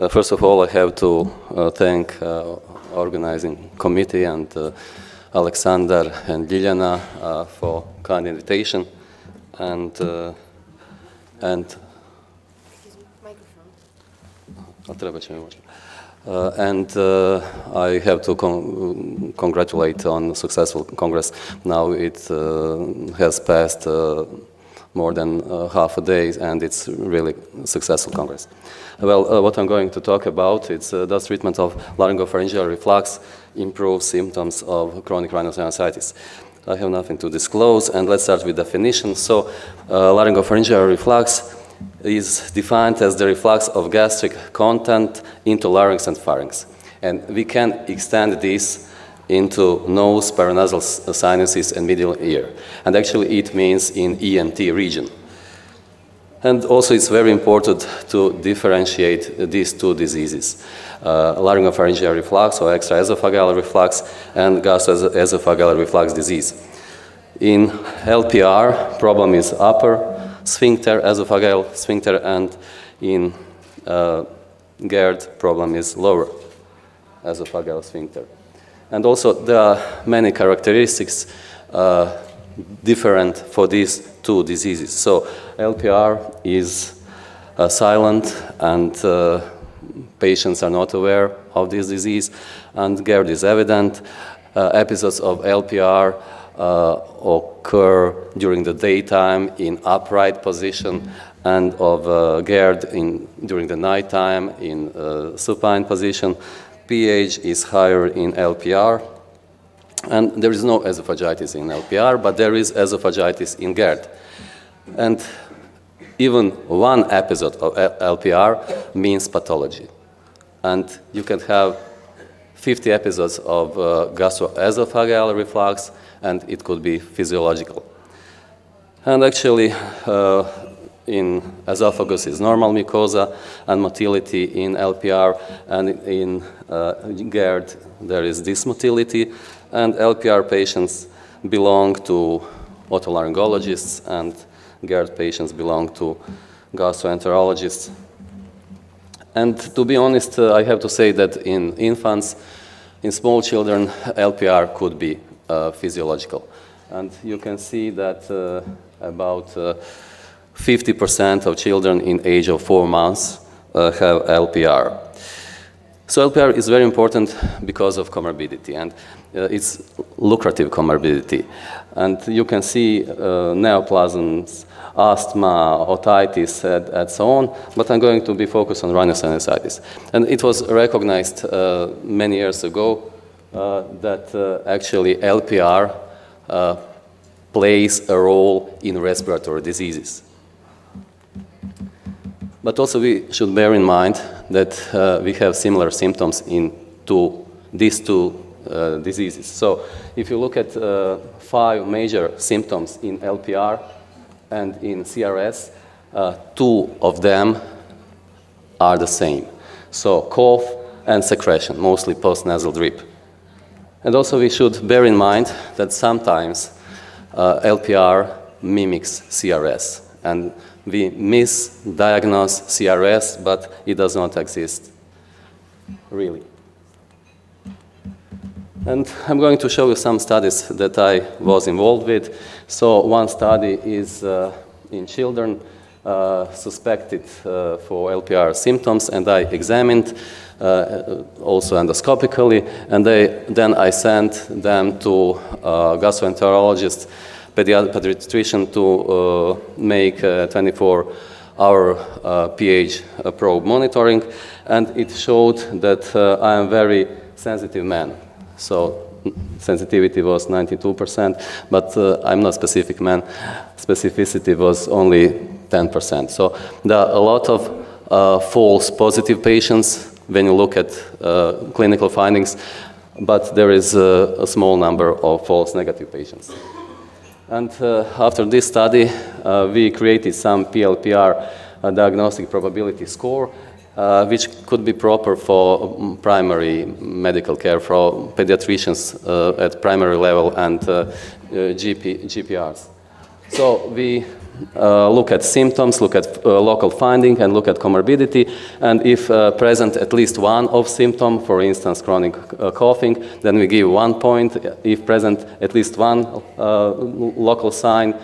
Uh, first of all, I have to uh, thank uh, organizing committee and Alexander and Liliana for kind invitation and and. Uh, and uh, I have to con- congratulate on successful Congress. Now it uh, has passed more than uh, half a day, and it's really successful Congress. Well, uh, what I'm going to talk about is uh, does treatment of laryngopharyngeal reflux improve symptoms of chronic rhinosinusitis? I have nothing to disclose, and let's start with definition. So, uh, laryngopharyngeal reflux is defined as the reflux of gastric content into larynx and pharynx. And we can extend this into nose, paranasal sinuses, and middle ear. And actually, it means in ENT region. And also, it's very important to differentiate these two diseases uh, laryngopharyngeal reflux or extraesophageal reflux and gastroesophageal reflux disease. In LPR, problem is upper sphincter, esophageal sphincter, and in uh, GERD, problem is lower esophageal sphincter. And also, there are many characteristics uh, different for these two diseases. So, LPR is uh, silent, and uh, patients are not aware of this disease, and GERD is evident. Uh, episodes of LPR uh, occur during the daytime in upright position, and of uh, GERD in, during the nighttime in supine position. pH is higher in LPR, and there is no esophagitis in LPR, but there is esophagitis in GERD. And even one episode of LPR means pathology. And you can have 50 episodes of uh, gastroesophageal reflux, and it could be physiological. And actually, uh, in esophagus is normal mucosa, and motility in LPR, and in uh, GERD there is dysmotility, and LPR patients belong to otolaryngologists, and GERD patients belong to gastroenterologists. And to be honest, uh, I have to say that in infants, in small children, LPR could be uh, physiological. And you can see that uh, about uh, 50% of children in age of four months uh, have LPR. So LPR is very important because of comorbidity, and uh, it's lucrative comorbidity. And you can see uh, neoplasms, asthma, otitis, and, and so on, but I'm going to be focused on rhinosinusitis. And it was recognized uh, many years ago uh, that uh, actually LPR uh, plays a role in respiratory diseases. But also we should bear in mind that uh, we have similar symptoms in two, these two uh, diseases. So if you look at uh, five major symptoms in LPR and in CRS, uh, two of them are the same. So cough and secretion, mostly postnasal drip. And also we should bear in mind that sometimes uh, LPR mimics CRS. And we misdiagnose CRS, but it does not exist, really. And I'm going to show you some studies that I was involved with. So one study is uh, in children uh, suspected uh, for LPR symptoms, and I examined uh, also endoscopically, and they, then I sent them to uh, gastroenterologist, pediat- pediatrician to uh, make 24-hour uh, pH uh, probe monitoring, and it showed that uh, I am very sensitive man. So sensitivity was 92%, but uh, I'm not specific man. Specificity was only 10%. So there are a lot of false positive patients when you look at clinical findings, but there is a small number of false negative patients. And uh, after this study, uh, we created some PLPR uh, diagnostic probability score, which could be proper for um, primary medical care for pediatricians at primary level and GP, GPRs. So we uh, look at symptoms, look at uh, local finding, and look at comorbidity. And if uh, present at least one of symptom, for instance, chronic uh, coughing, then we give one point. If present at least one uh, local sign,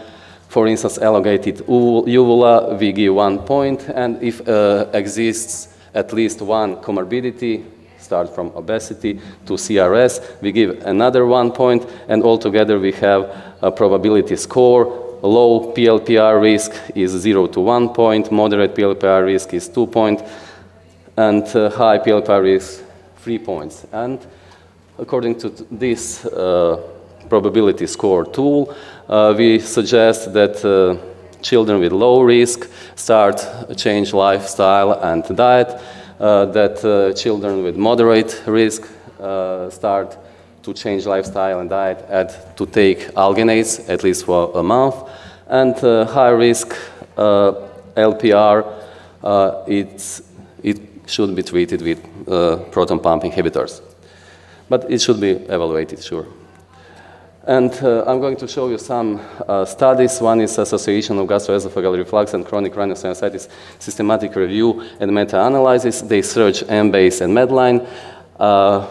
for instance, elongated uvula, we give one point. And if uh, exists at least one comorbidity, start from obesity to CRS, we give another one point, and altogether we have a probability score low PLPR risk is 0 to 1 point, moderate PLPR risk is 2 point, and uh, high PLPR risk 3 points. And according to this uh, probability score tool, uh, we suggest that uh, children with low risk start change lifestyle and diet, uh, that uh, children with moderate risk start to change lifestyle and diet and to take alginates at least for a month. And uh, high risk uh, LPR, uh, it should be treated with uh, proton pump inhibitors. But it should be evaluated, sure. And uh, I'm going to show you some uh, studies. One is Association of Gastroesophageal Reflux and Chronic Rhinosinusitis Systematic Review and Meta-Analysis. They search EMBASE and Medline. Uh,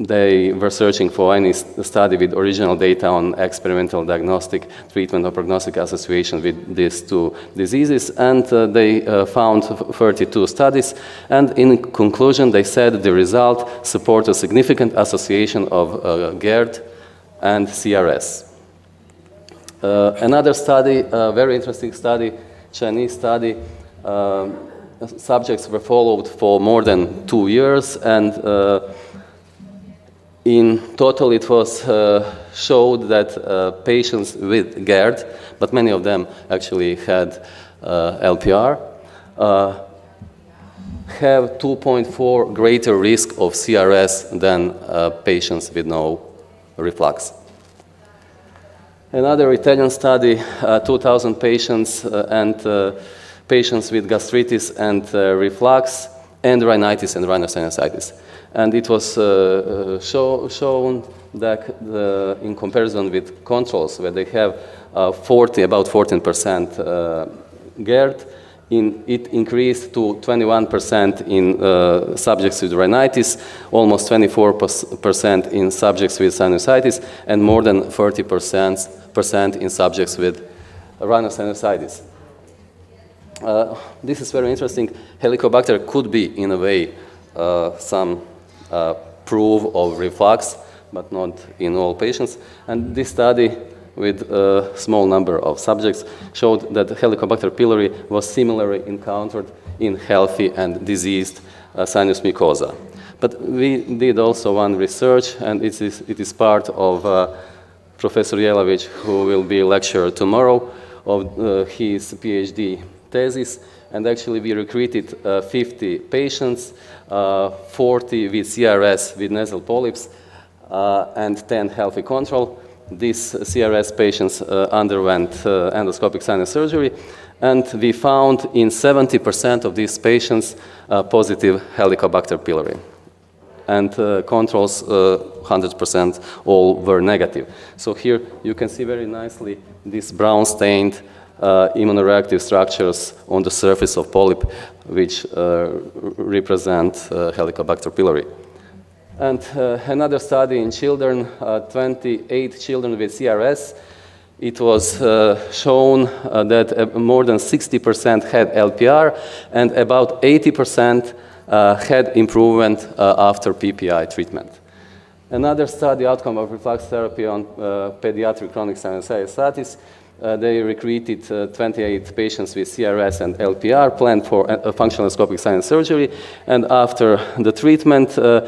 they were searching for any study with original data on experimental diagnostic treatment or prognostic association with these two diseases, and uh, they uh, found 32 studies. And in conclusion, they said the result support a significant association of uh, GERD and CRS. Uh, another study, a very interesting study, Chinese study. Um, subjects were followed for more than two years, and uh, in total it was uh, showed that uh, patients with GERD, but many of them actually had uh, LPR, uh, have 2.4 greater risk of CRS than uh, patients with no reflux. Another Italian study, 2,000 patients and patients with gastritis and uh, reflux and rhinitis and rhinosinusitis. And it was uh, uh show, shown that uh, in comparison with controls where they have uh, 40, about 14% uh, GERD, in, it increased to 21% in uh, subjects with rhinitis, almost 24% in subjects with sinusitis, and more than 30% in subjects with rhinosinusitis. Uh, this is very interesting. Helicobacter could be, in a way, uh, some uh, proof of reflux, but not in all patients. And this study with a small number of subjects showed that Helicobacter pylori was similarly encountered in healthy and diseased uh, sinus mucosa. But we did also one research, and it is, it is part of uh, Professor Jelavic, who will be lecturer tomorrow, of uh, his PhD thesis, and actually we recruited uh, 50 patients, uh, 40 with CRS with nasal polyps, uh, and 10 healthy control. These CRS patients underwent endoscopic sinus surgery, and we found in 70% of these patients positive Helicobacter pylori and uh, controls uh, 100% all were negative. So here you can see very nicely these brown stained uh, immunoreactive structures on the surface of polyp, which uh, represent uh, Helicobacter pylori. And uh, another study in children, uh, 28 children with CRS, it was uh, shown that more than 60% had LPR and about 80% had improvement after PPI treatment. Another study outcome of reflux therapy on pediatric chronic sinusitis uh, they recruited uh, 28 patients with CRS and LPR, planned for a functional endoscopic sinus surgery, and after the treatment, uh,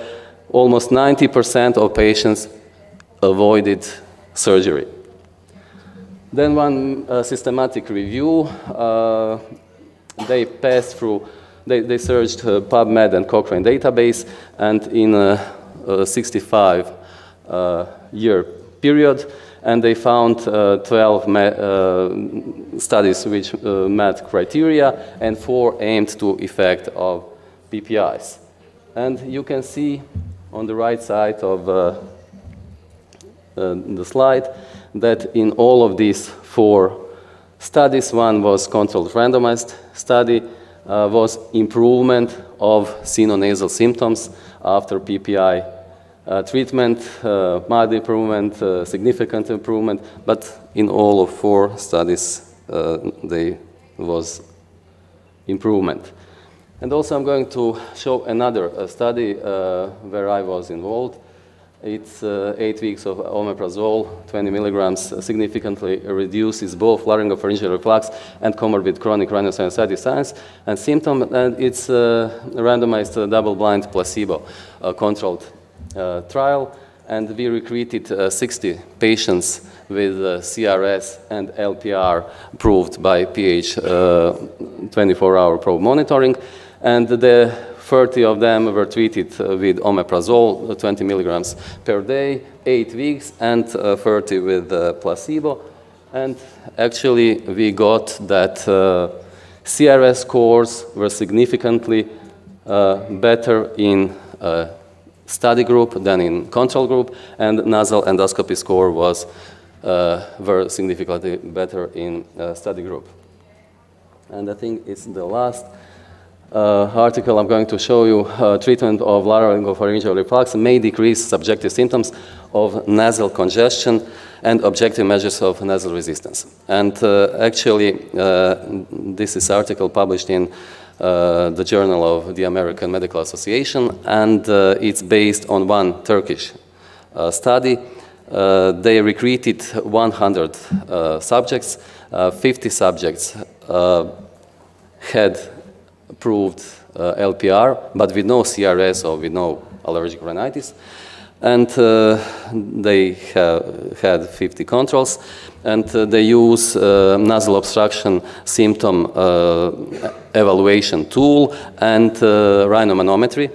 almost 90% of patients avoided surgery. Then one uh, systematic review, uh, they passed through, they, they searched uh, PubMed and Cochrane database, and in a, a 65 year period, and they found uh, 12 uh, studies which uh, met criteria and four aimed to effect of PPIs. And you can see on the right side of uh, uh, the slide that in all of these four studies. One was controlled randomized study, uh, was improvement of sinonasal symptoms after PPI uh, treatment, uh, mild improvement, uh, significant improvement, but in all of four studies, uh, there was improvement. And also I'm going to show another uh, study where I was involved. It's uh, eight weeks of omeprazole, 20 milligrams, uh, significantly reduces both laryngopharyngeal reflux and comorbid chronic rhinosinusitis signs and symptom. And it's a randomized uh, double-blind placebo-controlled uh, trial. And we recruited uh, 60 patients with uh, CRS and LPR proved by pH 24-hour probe monitoring. And the 30 of them were treated uh, with omeprazole, uh, 20 milligrams per day, eight weeks, and uh, 30 with placebo. And actually, we got that CRS scores were significantly better in study group than in control group, and nasal endoscopy score was uh, very significantly better in uh, study group. And I think it's the last article I'm going to show you, uh, treatment of laryngopharyngeal reflux may decrease subjective symptoms of nasal congestion and objective measures of nasal resistance. And uh, actually, uh, this is article published in uh, the Journal of the American Medical Association, and uh, it's based on one Turkish study. they recruited 100 subjects. 50 subjects had approved uh, LPR, but with no CRS or with no allergic rhinitis. And uh, they had 50 controls, and uh, they use uh, nasal obstruction symptom uh, evaluation tool and uh, rhinomanometry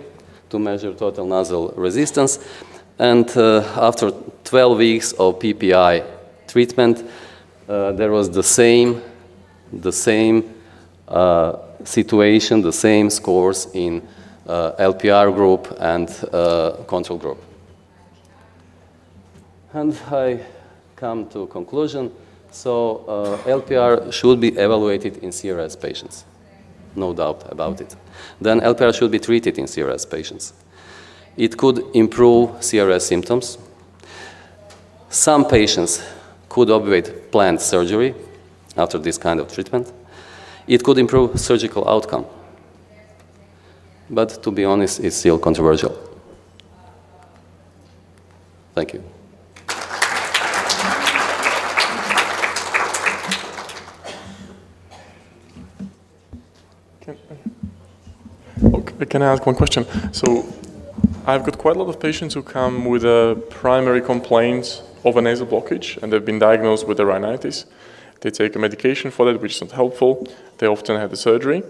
to measure total nasal resistance. And after 12 weeks of PPI treatment, there was the same, the same situation, the same scores in uh, LPR group and uh, control group. And I come to conclusion. So uh, LPR should be evaluated in CRS patients, no doubt about it. Then LPR should be treated in CRS patients. It could improve CRS symptoms. Some patients could obviate planned surgery after this kind of treatment it could improve surgical outcome. But to be honest, it's still controversial. Thank you. Okay, can I ask one question? So I've got quite a lot of patients who come with a primary complaint of a nasal blockage and they've been diagnosed with a rhinitis. They take a medication for that, which is not helpful. They often have the surgery.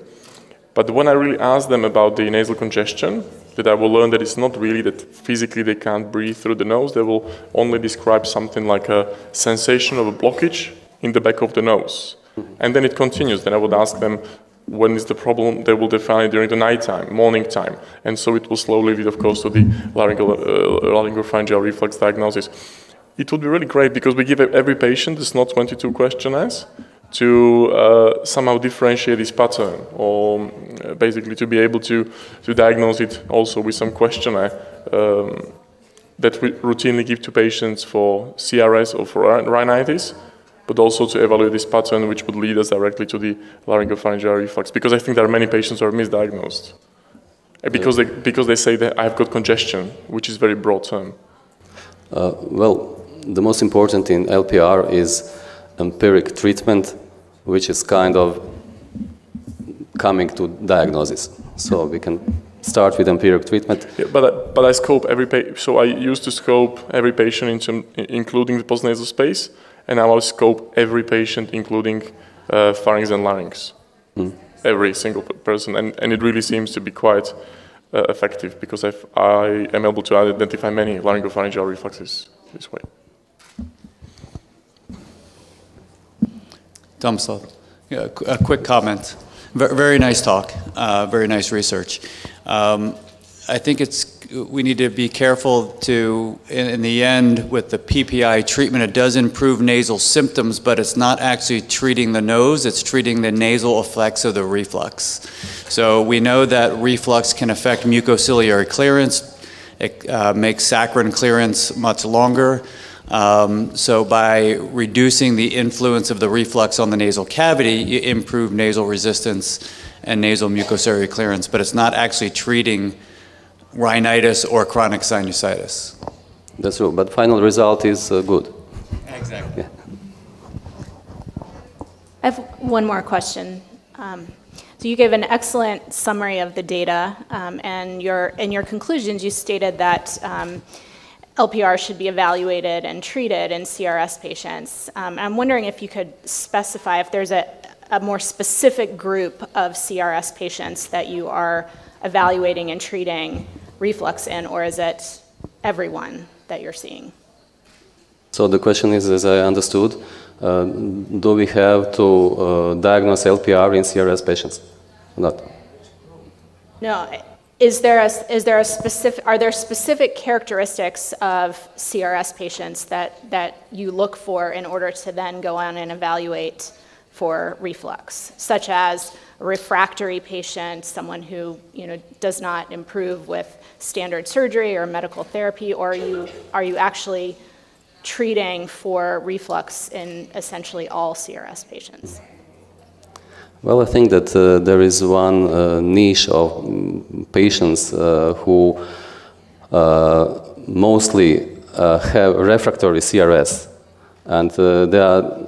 But when I really ask them about the nasal congestion, that I will learn that it's not really that physically they can't breathe through the nose. They will only describe something like a sensation of a blockage in the back of the nose. And then it continues. Then I would ask them, when is the problem? They will define it during the night time, morning time. And so it will slowly lead, of course, to the laryngeal, uh, laryngopharyngeal reflex diagnosis it would be really great because we give every patient the SNOT-22 questionnaires to uh, somehow differentiate this pattern or uh, basically to be able to, to diagnose it also with some questionnaire um, that we routinely give to patients for CRS or for rhinitis, but also to evaluate this pattern which would lead us directly to the laryngopharyngeal reflux because I think there are many patients who are misdiagnosed because they, because they say that I've got congestion, which is very broad term. Uh, well, the most important in LPR is empiric treatment, which is kind of coming to diagnosis. So we can start with empiric treatment. Yeah, but I, but I scope every patient. So I used to scope every patient into, including the postnasal space, and now I scope every patient including uh, pharynx and larynx. Mm. Every single person, and, and it really seems to be quite uh, effective because I've, I am able to identify many laryngopharyngeal reflexes this way. Dumbsod. Yeah, a quick comment. Very nice talk, uh, very nice research. Um, I think it's we need to be careful to, in, in the end, with the PPI treatment, it does improve nasal symptoms, but it's not actually treating the nose, it's treating the nasal effects of the reflux. So we know that reflux can affect mucociliary clearance, it uh, makes saccharin clearance much longer. Um, so by reducing the influence of the reflux on the nasal cavity, you improve nasal resistance and nasal mucociliary clearance, but it's not actually treating rhinitis or chronic sinusitis. That's true, but final result is uh, good. Exactly. I have one more question. Um, so you gave an excellent summary of the data, um, and your, in your conclusions, you stated that um, LPR should be evaluated and treated in CRS patients. Um, I'm wondering if you could specify if there's a, a more specific group of CRS patients that you are evaluating and treating reflux in, or is it everyone that you're seeing? So the question is, as I understood, uh, do we have to uh, diagnose LPR in CRS patients? Not. No. Is there a, is there a specific, are there specific characteristics of CRS patients that, that you look for in order to then go on and evaluate for reflux, such as a refractory patient, someone who you know, does not improve with standard surgery or medical therapy, or are you, are you actually treating for reflux in essentially all CRS patients? Well, I think that uh, there is one uh, niche of mm, patients uh, who uh, mostly uh, have refractory CRS, and uh, they are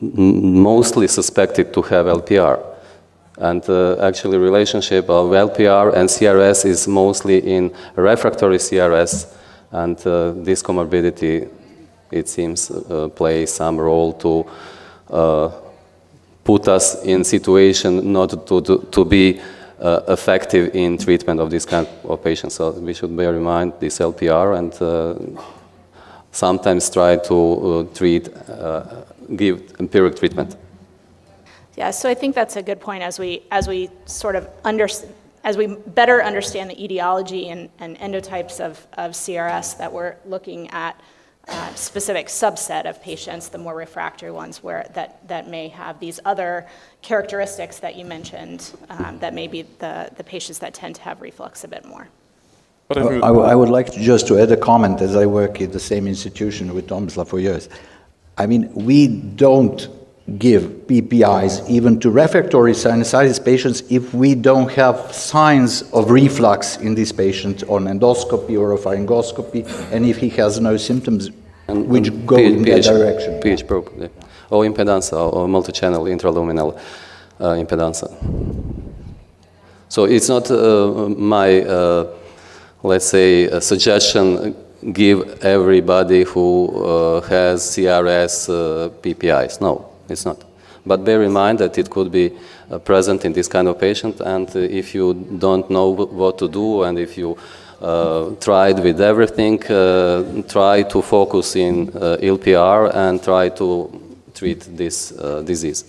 mostly suspected to have LPR. And actually, relationship of LPR and CRS is mostly in refractory CRS, and this comorbidity, it seems, plays some role to put us in situation not to, to, to be uh, effective in treatment of this kind of patients. So we should bear in mind this LPR and uh, sometimes try to uh, treat, uh, give empiric treatment. Yeah, so I think that's a good point as we, as we sort of understand as we better understand the etiology and, and endotypes of, of CRS that we're looking at uh, specific subset of patients, the more refractory ones, where that, that may have these other characteristics that you mentioned, um, that may be the, the patients that tend to have reflux a bit more. I, I, would like to just to add a comment, as I work at the same institution with Tomislav for years. I mean, we don't give PPIs even to refractory sinusitis patients if we don't have signs of reflux in this patient on endoscopy or a pharyngoscopy, and if he has no symptoms and, which and go in that direction. pH probe, yeah. or impedance, or multi-channel intraluminal uh, impedance. So it's not uh, my, uh, let's say, suggestion give everybody who uh, has CRS uh, PPIs. No, it's not. But bear in mind that it could be uh, present in this kind of patient, and uh, if you don't know what to do, and if you uh, tried with everything, uh, try to focus in uh, LPR and try to treat this uh, disease.